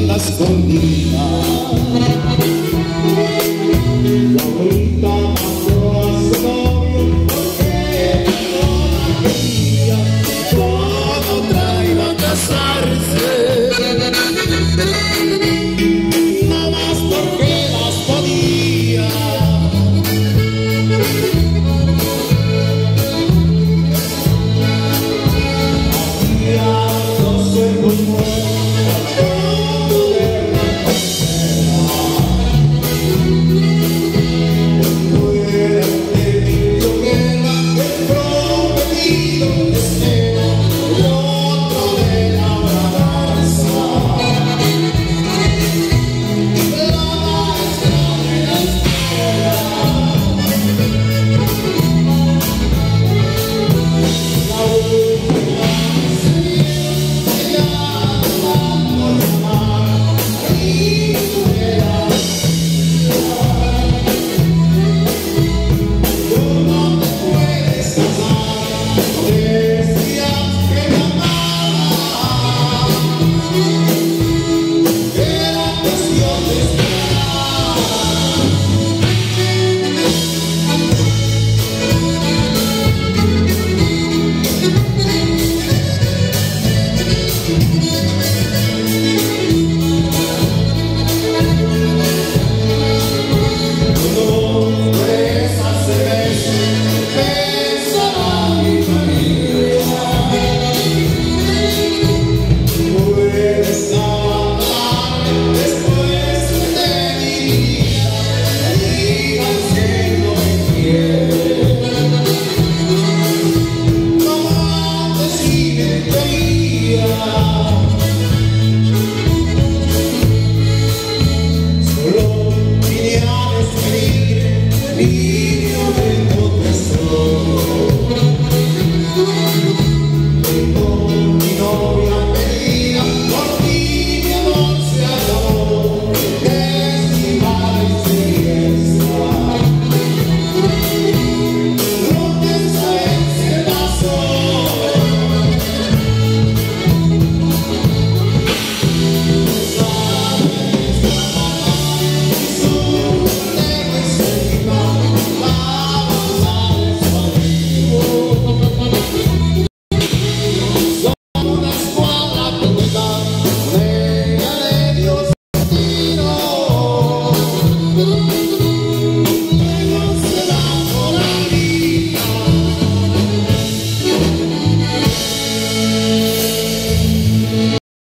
en las. La mató a su porque no la quería, con otra iba a casarse.